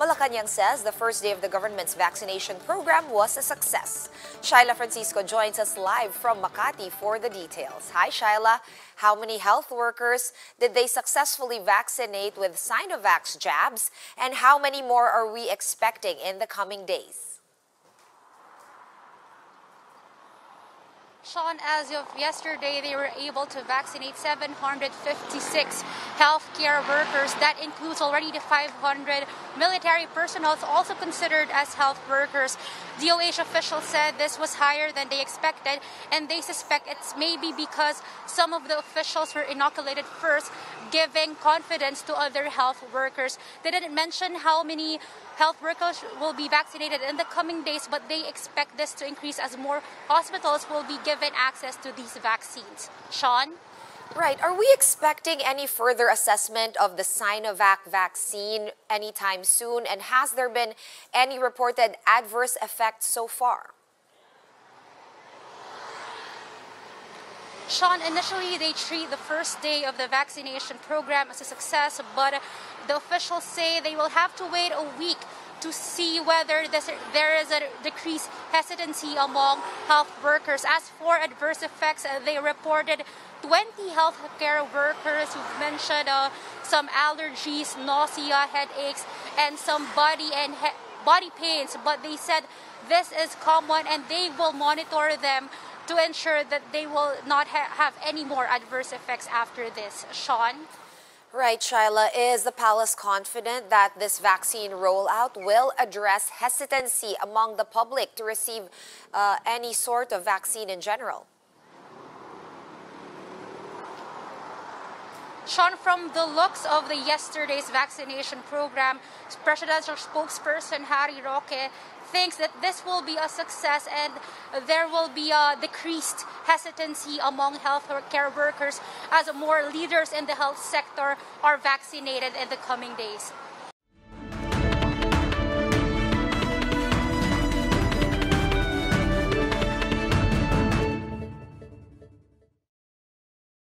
Malacanang says the first day of the government's vaccination program was a success. Shaila Francisco joins us live from Makati for the details. Hi, Shaila. How many health workers did they successfully vaccinate with Sinovac jabs? And how many more are we expecting in the coming days? Sean, as of yesterday, they were able to vaccinate 756 healthcare workers. That includes already the 500 military personnel, also considered as health workers. DOH officials said this was higher than they expected, and they suspect it's maybe because some of the officials were inoculated first, giving confidence to other health workers. They didn't mention how many health workers will be vaccinated in the coming days, but they expect this to increase as more hospitals will be given access to these vaccines. Sean? Right. Are we expecting any further assessment of the Sinovac vaccine anytime soon? And has there been any reported adverse effects so far? Sean, initially they treat the first day of the vaccination program as a success, but the officials say they will have to wait a week to see whether there is a decreased hesitancy among health workers. As for adverse effects, uh, they reported 20 healthcare workers who mentioned uh, some allergies, nausea, headaches, and some body and body pains. But they said this is common and they will monitor them to ensure that they will not ha have any more adverse effects after this. Sean? Right, Shaila. Is the palace confident that this vaccine rollout will address hesitancy among the public to receive uh, any sort of vaccine in general? Sean, from the looks of the yesterday's vaccination program, presidential spokesperson Harry Roque thinks that this will be a success and there will be a decreased hesitancy among healthcare workers as more leaders in the health sector are vaccinated in the coming days.